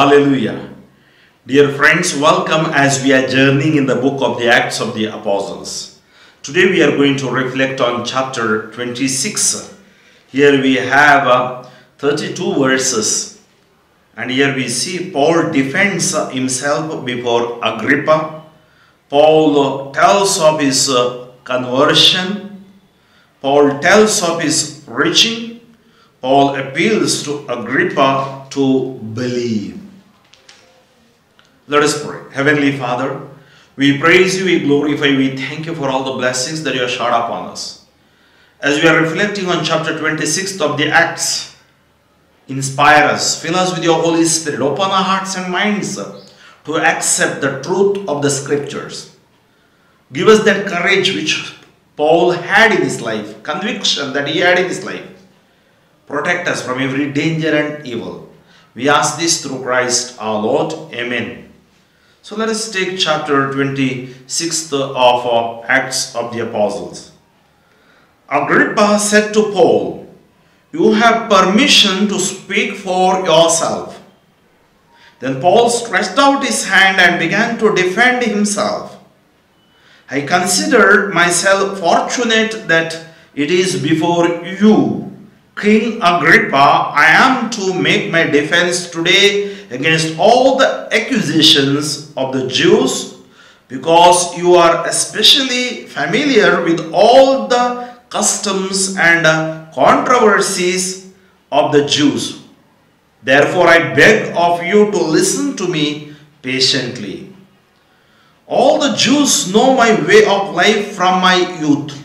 Hallelujah. Dear friends, welcome as we are journeying in the book of the Acts of the Apostles. Today we are going to reflect on chapter 26. Here we have uh, 32 verses. And here we see Paul defends himself before Agrippa. Paul tells of his uh, conversion. Paul tells of his preaching. Paul appeals to Agrippa to believe. Let us pray. Heavenly Father, we praise you, we glorify you, we thank you for all the blessings that you have showered upon us. As we are reflecting on chapter 26 of the Acts, inspire us, fill us with your Holy Spirit, open our hearts and minds to accept the truth of the scriptures. Give us that courage which Paul had in his life, conviction that he had in his life. Protect us from every danger and evil. We ask this through Christ our Lord. Amen. So let us take chapter 26 of uh, Acts of the Apostles. Agrippa said to Paul, You have permission to speak for yourself. Then Paul stretched out his hand and began to defend himself. I consider myself fortunate that it is before you, King Agrippa, I am to make my defense today against all the accusations of the Jews because you are especially familiar with all the customs and controversies of the Jews. Therefore, I beg of you to listen to me patiently. All the Jews know my way of life from my youth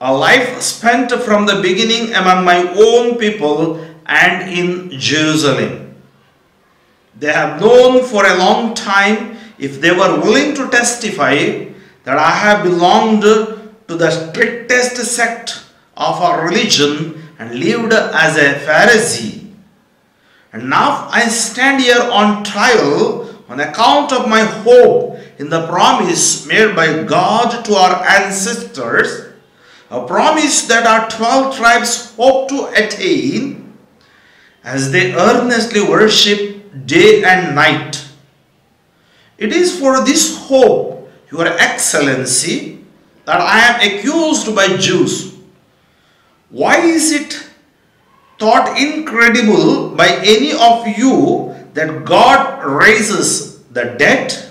a life spent from the beginning among my own people and in Jerusalem. They have known for a long time, if they were willing to testify, that I have belonged to the strictest sect of our religion and lived as a Pharisee. And now I stand here on trial on account of my hope in the promise made by God to our ancestors a promise that our 12 tribes hope to attain as they earnestly worship day and night. It is for this hope, Your Excellency, that I am accused by Jews. Why is it thought incredible by any of you that God raises the dead?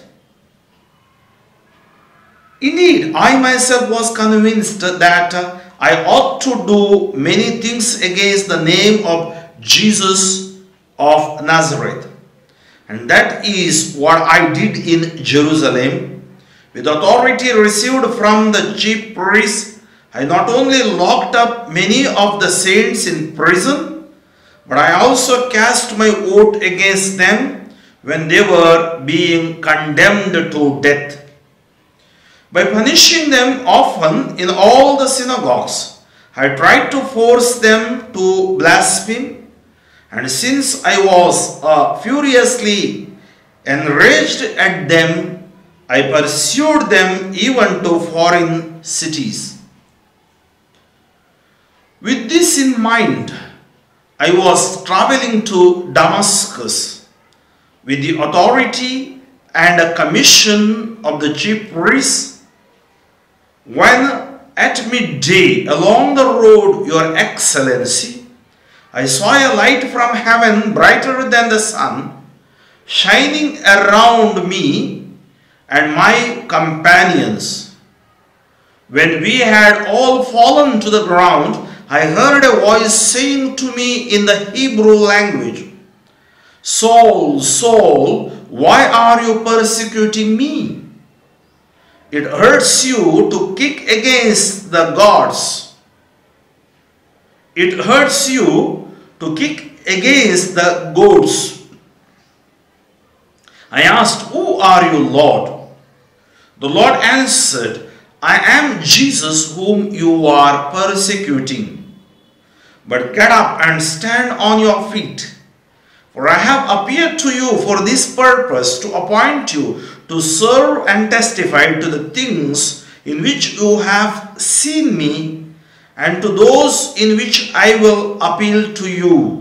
Indeed, I myself was convinced that I ought to do many things against the name of Jesus of Nazareth. And that is what I did in Jerusalem. With authority received from the chief priests, I not only locked up many of the saints in prison, but I also cast my vote against them when they were being condemned to death by punishing them often in all the synagogues. I tried to force them to blaspheme, and since I was uh, furiously enraged at them, I pursued them even to foreign cities. With this in mind, I was traveling to Damascus with the authority and a commission of the chief priests when at midday along the road, Your Excellency, I saw a light from heaven brighter than the sun, shining around me and my companions. When we had all fallen to the ground, I heard a voice saying to me in the Hebrew language, Saul, Saul, why are you persecuting me? It hurts you to kick against the gods. It hurts you to kick against the goats. I asked, Who are you, Lord? The Lord answered, I am Jesus whom you are persecuting. But get up and stand on your feet. For I have appeared to you for this purpose to appoint you to serve and testify to the things in which you have seen me and to those in which I will appeal to you.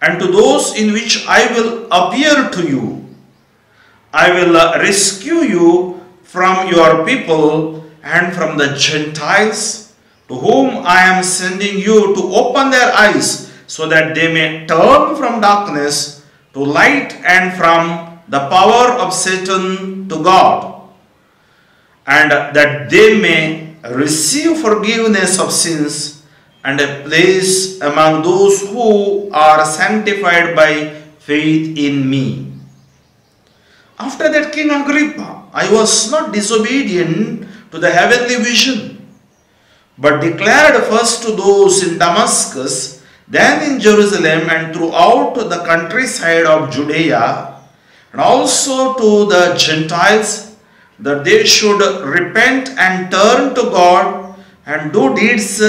and to those in which I will appear to you. I will uh, rescue you from your people and from the Gentiles to whom I am sending you to open their eyes so that they may turn from darkness to light and from the power of Satan to God, and that they may receive forgiveness of sins and a place among those who are sanctified by faith in me. After that, King Agrippa, I was not disobedient to the heavenly vision, but declared first to those in Damascus, then in Jerusalem, and throughout the countryside of Judea, and also to the Gentiles, that they should repent and turn to God and do deeds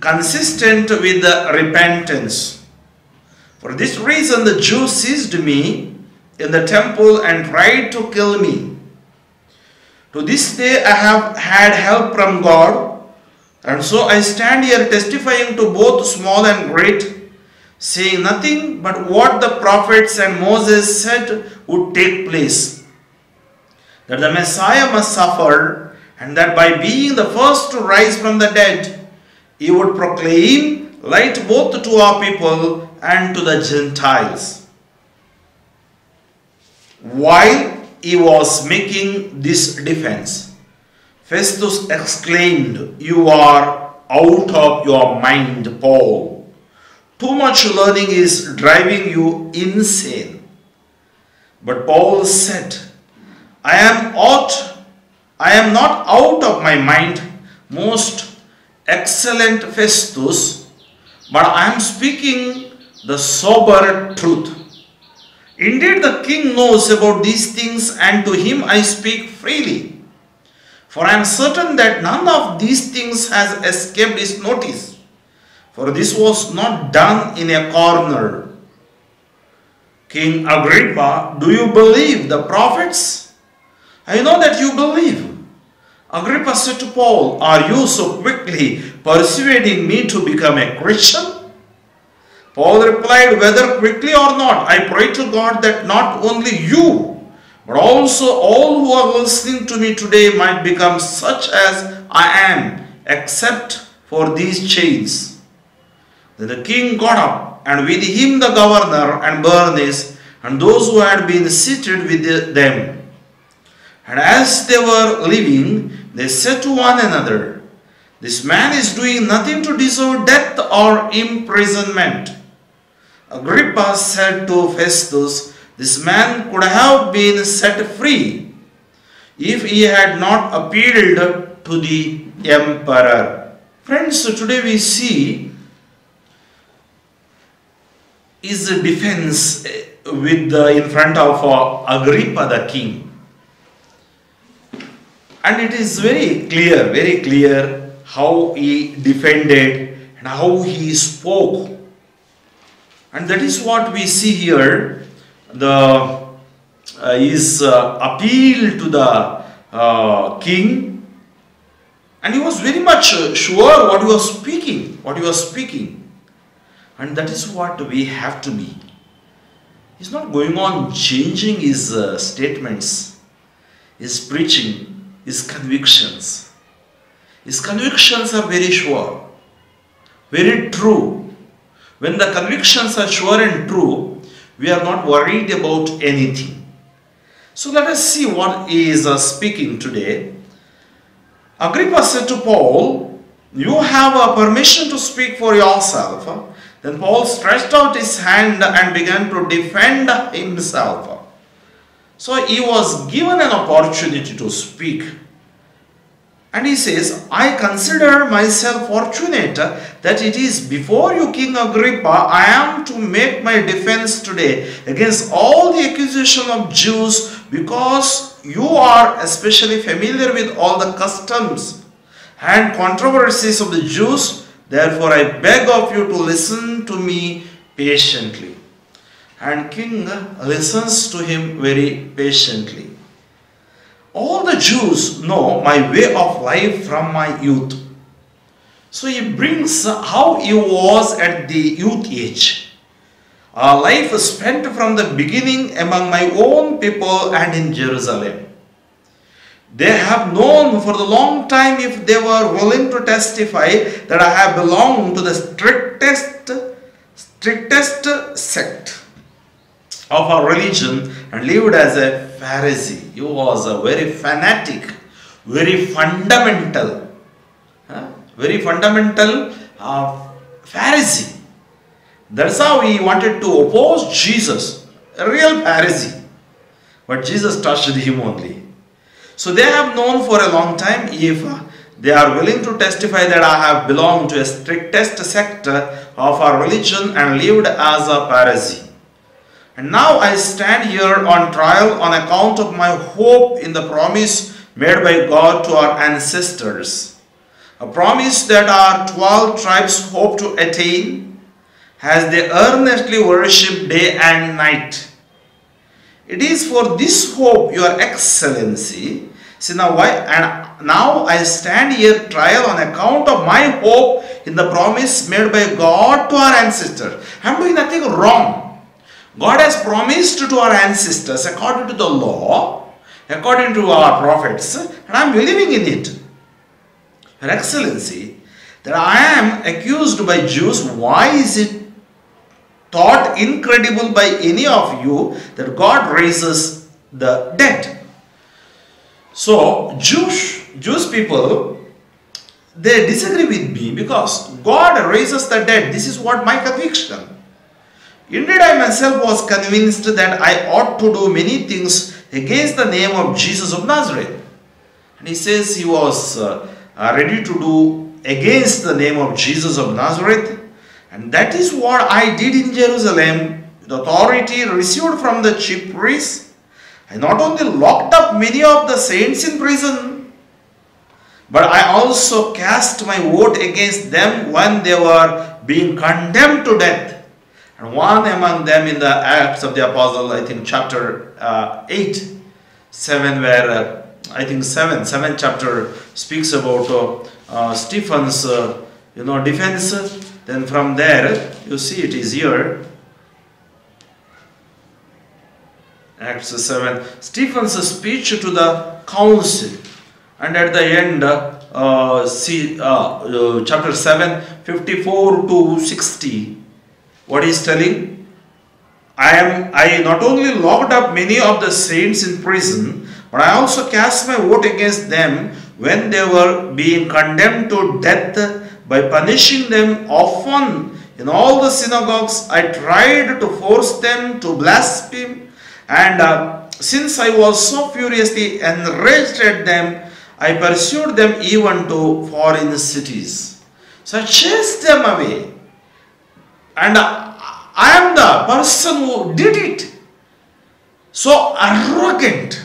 consistent with the repentance. For this reason, the Jews seized me in the temple and tried to kill me. To this day, I have had help from God, and so I stand here testifying to both small and great, saying nothing but what the prophets and Moses said would take place that the Messiah must suffer, and that by being the first to rise from the dead, he would proclaim light both to our people and to the Gentiles. While he was making this defense, Festus exclaimed, You are out of your mind, Paul. Too much learning is driving you insane. But Paul said, I am out, I am not out of my mind, most excellent Festus, but I am speaking the sober truth. Indeed, the king knows about these things, and to him I speak freely. For I am certain that none of these things has escaped his notice. For this was not done in a corner. King Agrippa, do you believe the prophets? I know that you believe. Agrippa said to Paul, Are you so quickly persuading me to become a Christian? Paul replied, Whether quickly or not, I pray to God that not only you, but also all who are listening to me today might become such as I am, except for these chains. Then the king got up, and with him the governor and Bernice, and those who had been seated with them. And as they were leaving, they said to one another, This man is doing nothing to deserve death or imprisonment. Agrippa said to Festus, This man could have been set free if he had not appealed to the emperor. Friends, today we see is a defense with the, in front of uh, Agrippa the king. And it is very clear, very clear how he defended and how he spoke. And that is what we see here. The uh, his uh, appeal to the uh, king, and he was very much uh, sure what he was speaking, what he was speaking, and that is what we have to be. He's not going on changing his uh, statements, his preaching, his convictions. His convictions are very sure, very true. When the convictions are sure and true, we are not worried about anything. So let us see what is uh, speaking today. Agrippa said to Paul, You have a permission to speak for yourself. Then Paul stretched out his hand and began to defend himself. So he was given an opportunity to speak. And he says, I consider myself fortunate that it is before you, King Agrippa, I am to make my defense today against all the accusation of Jews because you are especially familiar with all the customs and controversies of the Jews. Therefore, I beg of you to listen to me patiently. And king listens to him very patiently. All the Jews know my way of life from my youth. So he brings how he was at the youth age. a life spent from the beginning among my own people and in Jerusalem. They have known for the long time if they were willing to testify that I have belonged to the strictest, strictest sect of our religion and lived as a Pharisee. He was a very fanatic, very fundamental, huh? very fundamental uh, Pharisee. That's how he wanted to oppose Jesus, a real Pharisee. But Jesus touched him only. So they have known for a long time if uh, they are willing to testify that I have belonged to a strictest sect of our religion and lived as a Pharisee. And now I stand here on trial on account of my hope in the promise made by God to our ancestors. A promise that our 12 tribes hope to attain as they earnestly worship day and night. It is for this hope, Your Excellency. See now why and now I stand here trial on account of my hope in the promise made by God to our ancestors. I am doing nothing wrong. God has promised to our ancestors according to the law, according to our prophets, and I am believing in it. Your Excellency, that I am accused by Jews, why is it thought incredible by any of you that God raises the dead? So, Jewish, Jewish people, they disagree with me because God raises the dead. This is what my conviction. Indeed, I myself was convinced that I ought to do many things against the name of Jesus of Nazareth. And he says he was uh, uh, ready to do against the name of Jesus of Nazareth. And that is what I did in Jerusalem with authority received from the chief priests. I not only locked up many of the saints in prison, but I also cast my vote against them when they were being condemned to death. And one among them in the Acts of the Apostle, I think chapter uh, 8, 7, where uh, I think 7, 7 chapter speaks about uh, uh, Stephen's, uh, you know, defense. Then from there, you see it is here. Acts 7. Stephen's speech to the council. And at the end, uh, see, uh, uh, chapter 7, 54 to 60. what What is telling? I am I not only locked up many of the saints in prison, but I also cast my vote against them when they were being condemned to death by punishing them often in all the synagogues. I tried to force them to blaspheme, and uh, since I was so furiously enraged at them, I pursued them even to foreign cities. So I chased them away, and uh, I am the person who did it. So arrogant.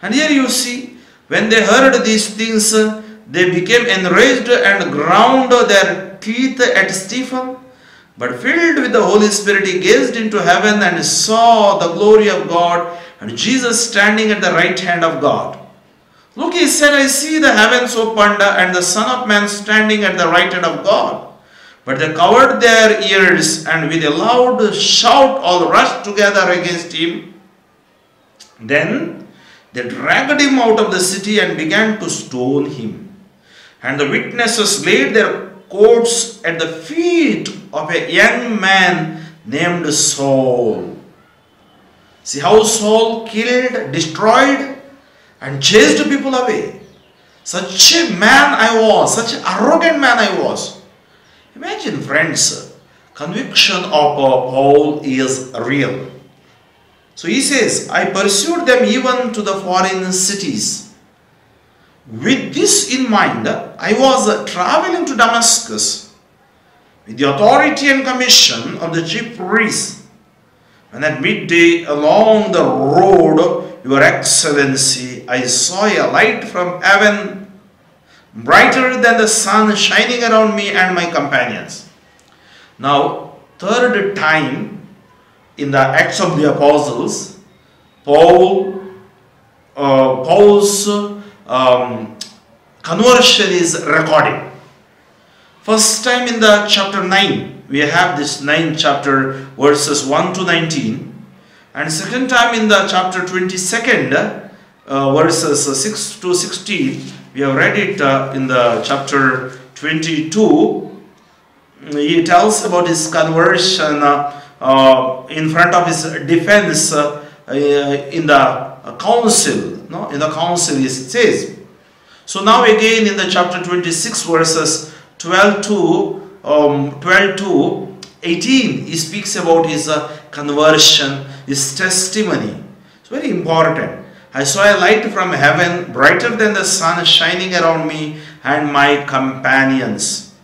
And here you see, when they heard these things, they became enraged and ground their teeth at Stephen. But filled with the Holy Spirit, he gazed into heaven and saw the glory of God and Jesus standing at the right hand of God. Look, he said, I see the heavens opened and the Son of Man standing at the right hand of God. But they covered their ears and with a loud shout all rushed together against him. Then they dragged him out of the city and began to stone him. And the witnesses laid their coats at the feet of a young man named Saul. See how Saul killed, destroyed, and chased people away. Such a man I was, such an arrogant man I was. Imagine, friends, conviction of Paul is real. So he says, I pursued them even to the foreign cities. With this in mind, I was traveling to Damascus with the authority and commission of the chief priest. And at midday along the road, Your Excellency, I saw a light from heaven brighter than the sun shining around me and my companions. Now, third time in the Acts of the Apostles, Paul, uh, Paul's um, conversion is recorded. First time in the chapter 9, we have this 9 chapter verses 1 to 19 and second time in the chapter 22nd uh, verses 6 to 16 we have read it uh, in the chapter 22 he tells about his conversion uh, in front of his defense uh, in the council no in the council it says. So now again in the chapter 26 verses 12 to um, 12 to 18 he speaks about his uh, conversion his testimony. It's very important. I saw a light from heaven brighter than the sun shining around me and my companions.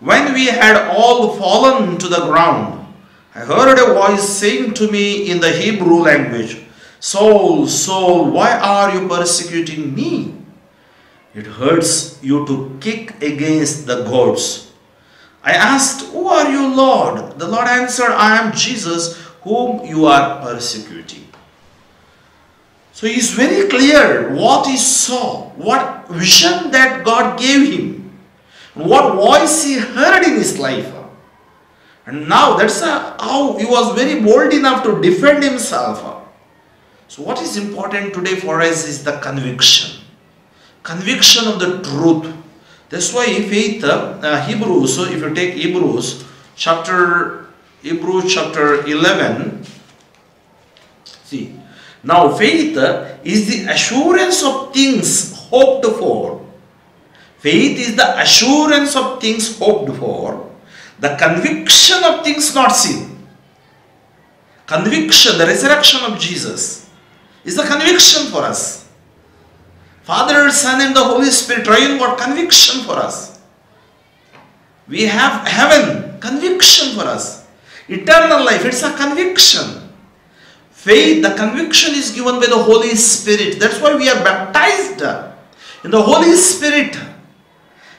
When we had all fallen to the ground i heard a voice saying to me in the hebrew language saul saul why are you persecuting me it hurts you to kick against the goats. I asked, Who are you, Lord? The Lord answered, I am Jesus, whom you are persecuting. So he is very clear what he saw, what vision that God gave him, what voice he heard in his life. And now that's how he was very bold enough to defend himself. So, what is important today for us is the conviction conviction of the truth. That's why faith, uh, Hebrews, so if you take Hebrews chapter, Hebrews chapter 11, see, now faith is the assurance of things hoped for. Faith is the assurance of things hoped for, the conviction of things not seen. Conviction, the resurrection of Jesus, is the conviction for us. Father, Son, and the Holy Spirit, triune God, conviction for us. We have heaven, conviction for us. Eternal life, it's a conviction. Faith, the conviction is given by the Holy Spirit. That's why we are baptized in the Holy Spirit.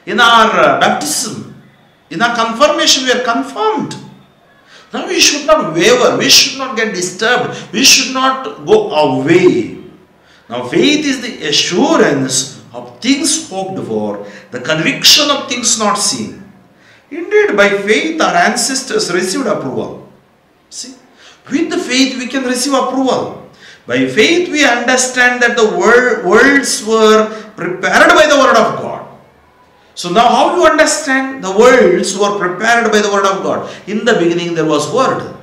In our baptism, in our confirmation, we are confirmed. Now we should not waver, we should not get disturbed, we should not go away now, faith is the assurance of things hoped for, the conviction of things not seen. Indeed, by faith, our ancestors received approval. See, with the faith, we can receive approval. By faith, we understand that the world, worlds were prepared by the Word of God. So now how do you understand the worlds were prepared by the Word of God? In the beginning there was Word.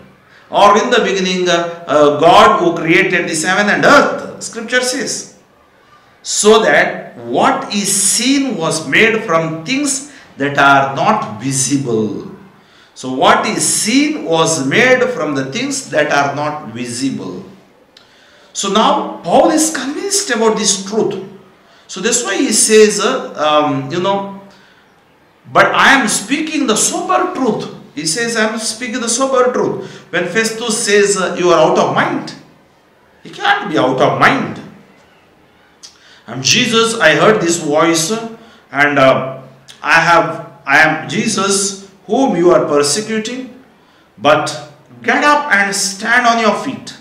Or in the beginning uh, uh, God who created the heaven and earth scripture says. So that what is seen was made from things that are not visible. So what is seen was made from the things that are not visible. So now Paul is convinced about this truth. So that's why he says, uh, um, you know, but I am speaking the sober truth. He says, I am speaking the sober truth. When Festus says, uh, you are out of mind. He can't be out of mind. I'm Jesus, I heard this voice, and uh, I have, I am Jesus whom you are persecuting, but get up and stand on your feet.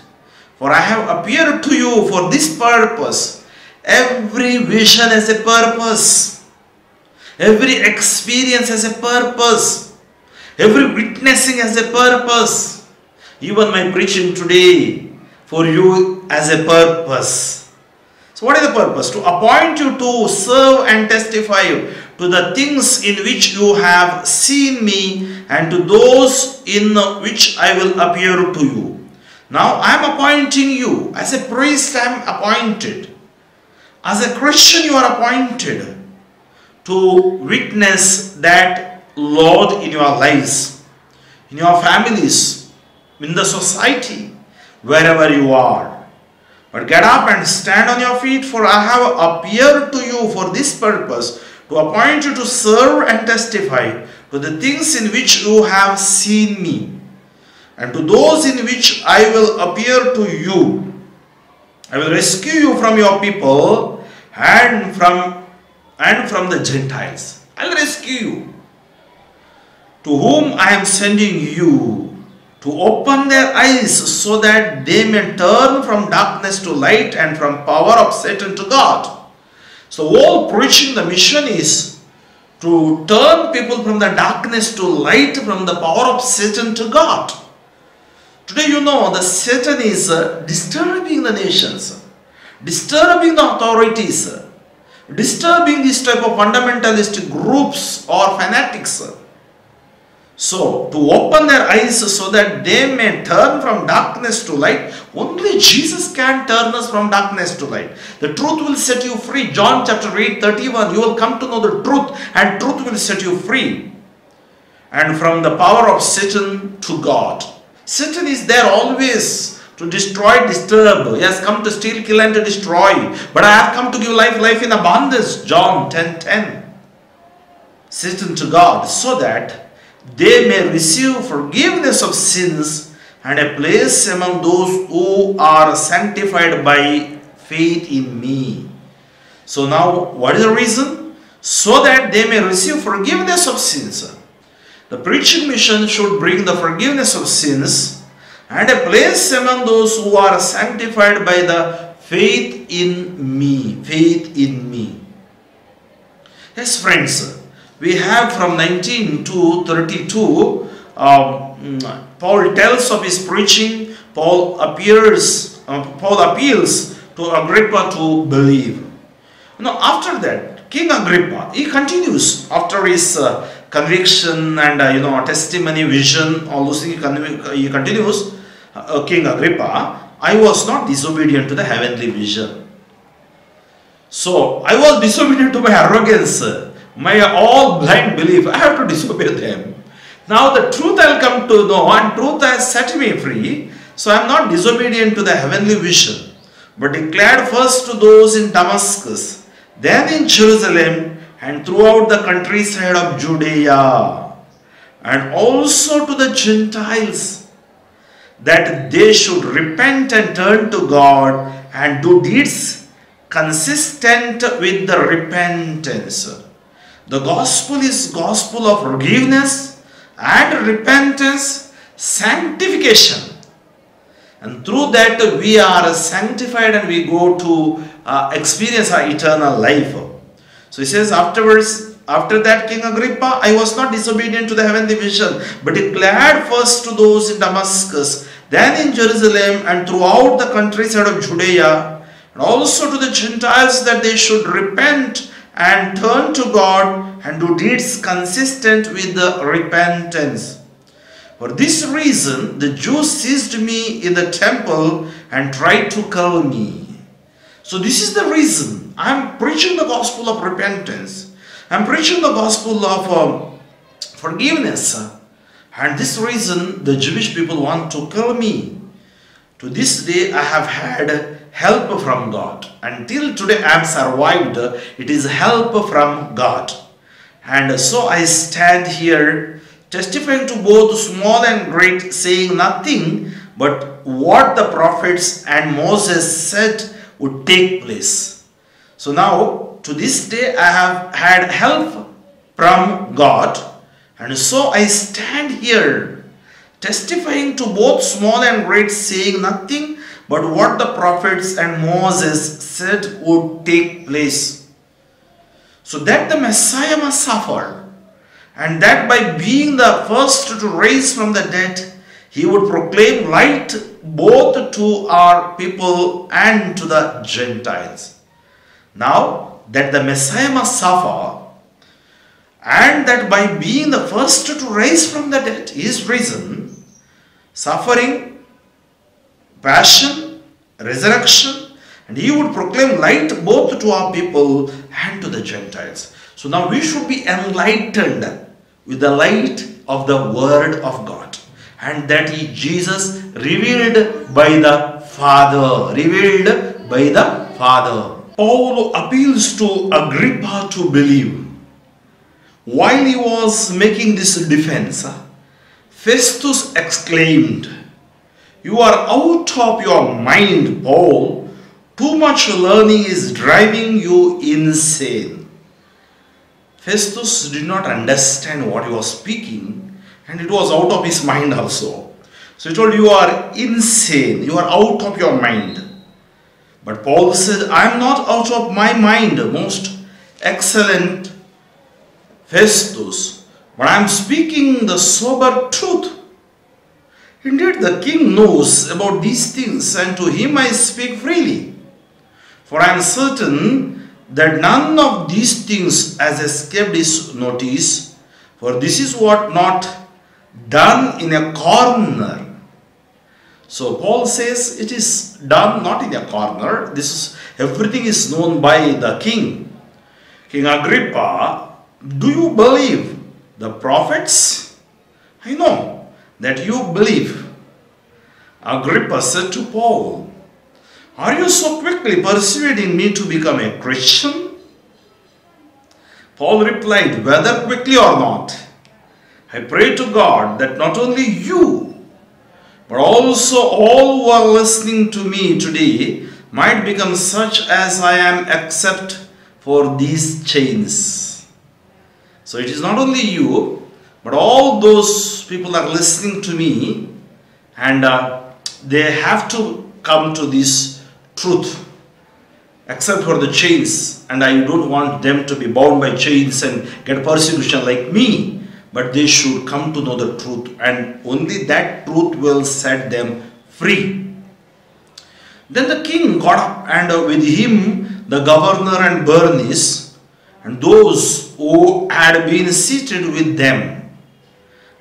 For I have appeared to you for this purpose. Every vision has a purpose. Every experience has a purpose. Every witnessing has a purpose. Even my preaching today for you as a purpose. So what is the purpose? To appoint you to serve and testify to the things in which you have seen me and to those in which I will appear to you. Now I am appointing you. As a priest I am appointed. As a Christian you are appointed to witness that Lord in your lives, in your families, in the society, wherever you are. But get up and stand on your feet, for I have appeared to you for this purpose, to appoint you to serve and testify to the things in which you have seen me, and to those in which I will appear to you. I will rescue you from your people and from and from the Gentiles. I'll rescue you. To whom I am sending you to open their eyes so that they may turn from darkness to light and from power of Satan to God. So all preaching the mission is to turn people from the darkness to light, from the power of Satan to God. Today, you know, the Satan is uh, disturbing the nations, disturbing the authorities, disturbing this type of fundamentalist groups or fanatics. So, to open their eyes so that they may turn from darkness to light, only Jesus can turn us from darkness to light. The truth will set you free. John chapter 8, 31. You will come to know the truth, and truth will set you free. And from the power of Satan to God. Satan is there always to destroy, disturb. He has come to steal, kill, and to destroy. But I have come to give life, life in abundance. John 10 10. Satan to God, so that they may receive forgiveness of sins and a place among those who are sanctified by faith in me. So now, what is the reason? So that they may receive forgiveness of sins. The preaching mission should bring the forgiveness of sins and a place among those who are sanctified by the faith in me. Faith in me. Yes, friends, we have from 19 to 32, um, Paul tells of his preaching. Paul appears, uh, Paul appeals to Agrippa to believe. Now, after that, King Agrippa, he continues after his uh, conviction and uh, you know testimony, vision, all those things. He continues, uh, King Agrippa, I was not disobedient to the heavenly vision. So I was disobedient to my arrogance my all blind belief, I have to disobey them. Now the truth I'll come to know and truth has set me free. So I am not disobedient to the heavenly vision, but declared first to those in Damascus, then in Jerusalem and throughout the countryside of Judea, and also to the Gentiles, that they should repent and turn to God and do deeds consistent with the repentance. The gospel is gospel of forgiveness and repentance, sanctification. And through that we are sanctified and we go to uh, experience our eternal life. So he says afterwards, after that King Agrippa, I was not disobedient to the heavenly vision, but declared first to those in Damascus, then in Jerusalem and throughout the countryside of Judea, and also to the Gentiles that they should repent and turn to God and do deeds consistent with the repentance. For this reason, the Jews seized me in the temple and tried to kill me. So, this is the reason I'm preaching the gospel of repentance. I'm preaching the gospel of um, forgiveness. And this reason, the Jewish people want to kill me. To this day, I have had help from God. Until today I am survived, it is help from God. And so I stand here testifying to both small and great, saying nothing but what the prophets and Moses said would take place. So now, to this day, I have had help from God, and so I stand here testifying to both small and great, saying nothing but what the prophets and Moses said would take place. So that the Messiah must suffer, and that by being the first to raise from the dead, he would proclaim light both to our people and to the Gentiles. Now that the Messiah must suffer, and that by being the first to rise from the dead, he is risen, suffering passion, resurrection, and he would proclaim light both to our people and to the Gentiles. So now we should be enlightened with the light of the Word of God. And that is Jesus revealed by the Father. Revealed by the Father. Paul appeals to Agrippa to believe. While he was making this defense, uh, Festus exclaimed, you are out of your mind, Paul. Too much learning is driving you insane. Festus did not understand what he was speaking and it was out of his mind also. So he told, You are insane, you are out of your mind. But Paul said, I am not out of my mind, most excellent Festus, but I am speaking the sober truth. Indeed, the king knows about these things, and to him I speak freely. For I am certain that none of these things has escaped his notice, for this is what not done in a corner. So Paul says it is done not in a corner. This is everything is known by the king. King Agrippa, do you believe the prophets? I know that you believe. Agrippa said to Paul, Are you so quickly persuading me to become a Christian? Paul replied, Whether quickly or not, I pray to God that not only you, but also all who are listening to me today might become such as I am except for these chains. So it is not only you, but all those people are listening to me and uh, they have to come to this truth except for the chains and I don't want them to be bound by chains and get persecution like me but they should come to know the truth and only that truth will set them free. Then the king got up and uh, with him the governor and Bernice and those who had been seated with them.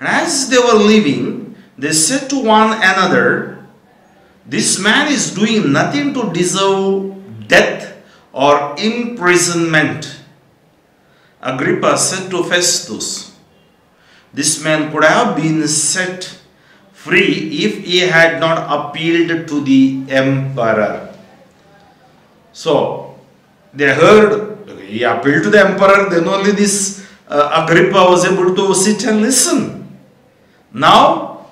And as they were leaving, they said to one another, This man is doing nothing to deserve death or imprisonment. Agrippa said to Festus, This man could have been set free if he had not appealed to the emperor. So, they heard, he appealed to the emperor, then only this uh, Agrippa was able to sit and listen. Now,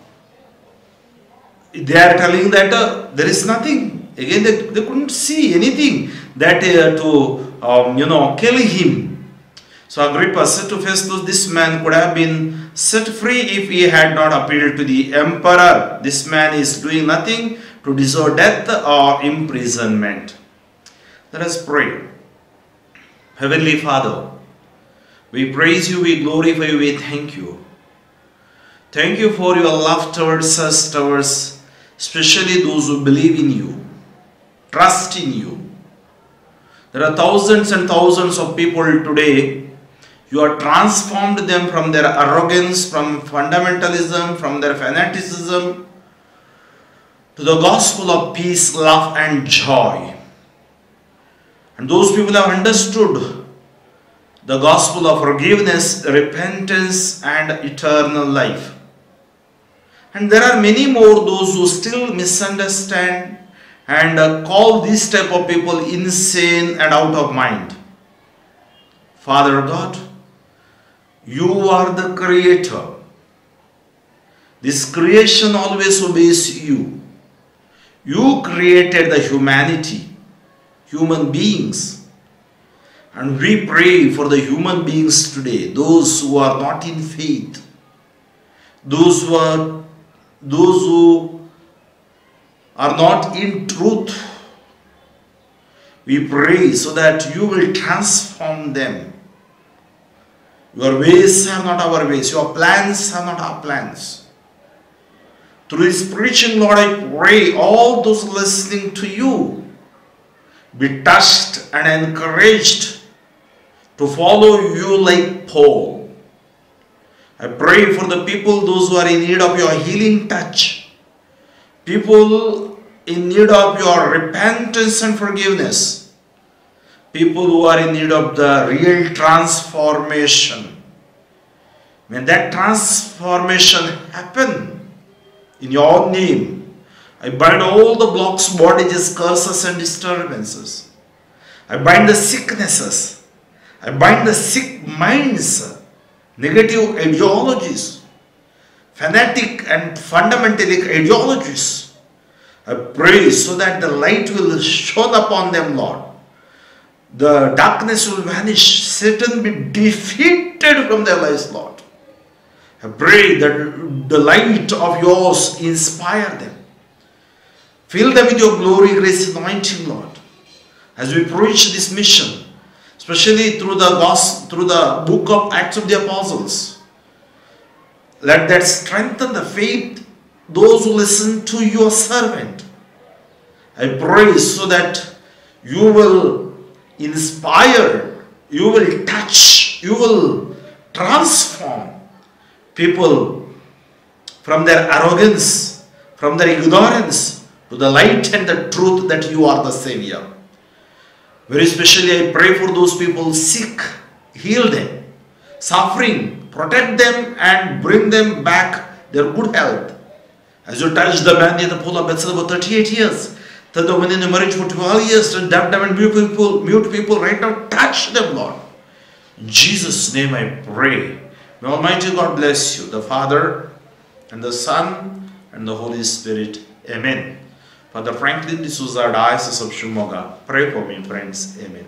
they are telling that uh, there is nothing. Again, they, they couldn't see anything that uh, to, um, you know, kill him. So Agrippa said to Festus, this man could have been set free if he had not appealed to the emperor. This man is doing nothing to deserve death or imprisonment. Let us pray. Heavenly Father, we praise you, we glorify you, we thank you. Thank you for your love towards us, towards especially those who believe in you, trust in you. There are thousands and thousands of people today. You have transformed them from their arrogance, from fundamentalism, from their fanaticism to the gospel of peace, love, and joy. And those people have understood the gospel of forgiveness, repentance, and eternal life. And there are many more those who still misunderstand and uh, call these type of people insane and out of mind. Father God, you are the creator. This creation always obeys you. You created the humanity, human beings. And we pray for the human beings today, those who are not in faith, those who are those who are not in truth. We pray so that you will transform them. Your ways are not our ways, your plans are not our plans. Through this preaching, Lord, I pray all those listening to you be touched and encouraged to follow you like Paul. I pray for the people, those who are in need of your healing touch, people in need of your repentance and forgiveness, people who are in need of the real transformation. When that transformation happen in your name, I bind all the blocks, bondages, curses, and disturbances. I bind the sicknesses. I bind the sick minds, negative ideologies, fanatic and fundamentalistic ideologies. I pray so that the light will shine upon them, Lord. The darkness will vanish. Satan be defeated from their lives, Lord. I pray that the light of yours inspire them. Fill them with your glory, grace, anointing, Lord. As we preach this mission, especially through the gospel, through the book of Acts of the Apostles. Let that strengthen the faith those who listen to your servant. I pray so that you will inspire, you will touch, you will transform people from their arrogance, from their ignorance to the light and the truth that you are the Savior. Very especially, I pray for those people sick, heal them, suffering, protect them, and bring them back their good health. As you touched the man near the pool of Bethesda for 38 years, the woman in the marriage for 12 years, the deaf, dumb, and mute people, mute people, right now, touch them, Lord. In Jesus' name I pray. May Almighty God bless you, the Father, and the Son, and the Holy Spirit. Amen. Father Franklin D'Souza, Diocese of Shimoga, pray for me, friends. Amen.